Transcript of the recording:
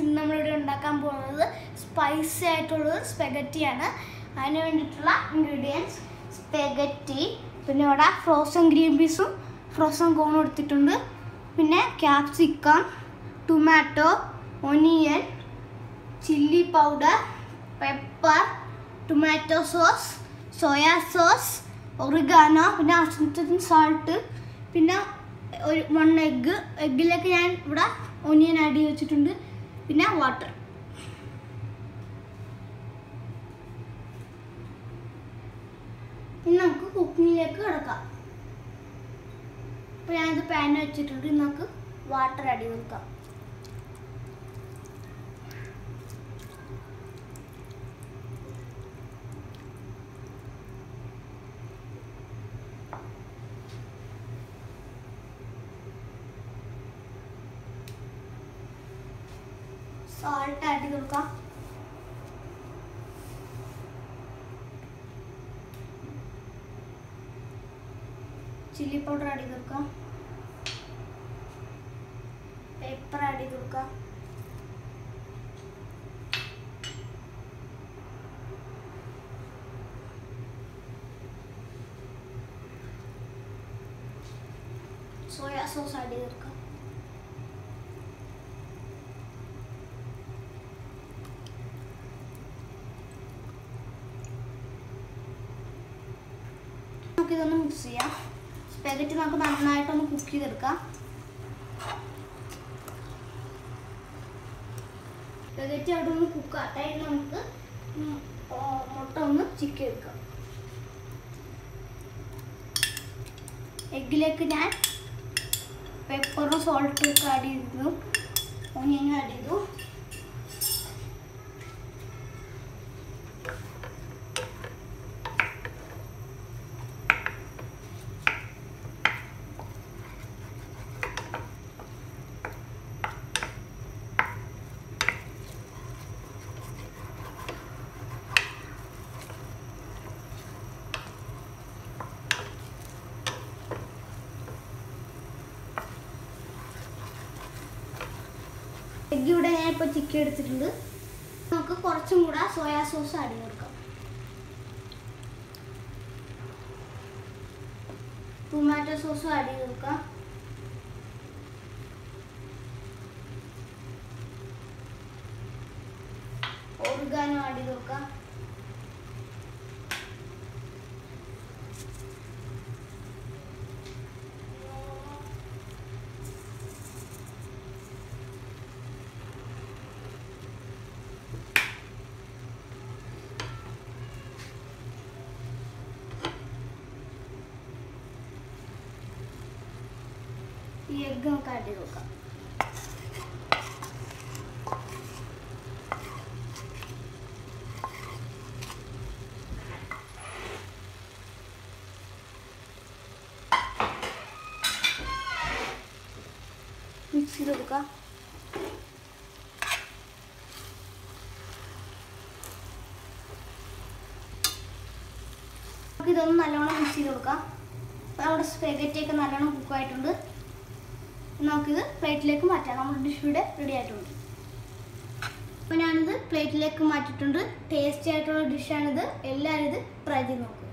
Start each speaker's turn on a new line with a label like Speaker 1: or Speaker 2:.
Speaker 1: ഇന്ന് നമ്മളിവിടെ ഉണ്ടാക്കാൻ പോകുന്നത് സ്പൈസി ആയിട്ടുള്ളത് സ്പെഗറ്റിയാണ് അതിന് വേണ്ടിയിട്ടുള്ള ഇൻഗ്രീഡിയൻസ് സ്പെഗറ്റി പിന്നെ ഇവിടെ ഫ്രോസൺ ഗ്രീൻ പീസും ഫ്രോസൺ കോണും എടുത്തിട്ടുണ്ട്. പിന്നെ capsicum tomato onion chilli powder pepper tomato sauce soya sauce oregano പിന്നെ ആവശ്യത്തിന് സാൾട്ട് പിന്നെ ഒരു വൺ എഗ്ഗ് എഗ്ഗിലൊക്കെ ഞാൻ ഇവിടെ ഒനിയൻ ആഡ് ചെയ്ത് വെച്ചിട്ടുണ്ട് പിന്നെ വാട്ടർ ഇനി നമുക്ക് കുക്കിങ്ങിലേക്ക് കിടക്കാം. അപ്പോൾ ഞാനിത് പാൻ വെച്ചിട്ടുണ്ട്. നമുക്ക് വാട്ടർ അടി കൊടുക്കാം സോൾട്ട് ആട്ടി കൊടുക്കാം. ചില്ലി പൗഡർ ആടി കൊടുക്കാം. പെപ്പർ ആടി കൊടുക്കാം. സോയാ സോസ് ആടി കൊടുക്കാം. നമുക്കിതൊന്ന് മിക്സ് ചെയ്യാം. സ്പെഗറ്റ് നമുക്ക് നന്നായിട്ടൊന്ന് കുക്ക് ചെയ്തെടുക്കാം. സ്പെഗറ്റി അവിടെ ഒന്ന് കുക്ക് ഇനി നമുക്ക് മുട്ട ഒന്ന് ചിക്കി എടുക്കാം. എഗ്ഗിലേക്ക് ഞാൻ പെപ്പറും സോൾട്ടും ഒക്കെ ആഡ് ചെയ്തിരുന്നു. ഓനിയനും ആഡ് ചെയ്തു. എഗ്ഗ് ഇവിടെ ഞാൻ ഇപ്പോൾ ചിക്കി എടുത്തിട്ടുണ്ട്. നമുക്ക് കുറച്ചും കൂടെ സോയാ സോസ് ആഡ് കൊടുക്കാം. ടൊമാറ്റോ സോസും ആഡ് ചെയ്ത് കൊടുക്കാം. ഓർഗാനോ ആഡ് ചെയ്ത് കൊടുക്കാം. ഈ എഗ്ഗ് നമുക്ക് ആഡ് ചെയ്ത് നോക്കാം മിക്സ് ചെയ്ത് കൊടുക്കാം. നമുക്ക് ഇതൊന്ന് നല്ലോണം മിക്സ് ചെയ്ത് കൊടുക്കാം. അപ്പോൾ നമ്മുടെ സ്പെഗറ്റിയൊക്കെ നല്ലോണം കുക്കായിട്ടുണ്ട് നമുക്കിത് പ്ലേറ്റിലേക്ക് മാറ്റാം. നമ്മുടെ ഡിഷ് ഇവിടെ റെഡി ആയിട്ടുണ്ട്. അപ്പോൾ ഞാനിത് പ്ലേറ്റിലേക്ക് മാറ്റിയിട്ടുണ്ട്. ടേസ്റ്റി ആയിട്ടുള്ള ഡിഷാണിത് എല്ലാവരും ഇത് ട്രൈ ചെയ്ത് നോക്കും.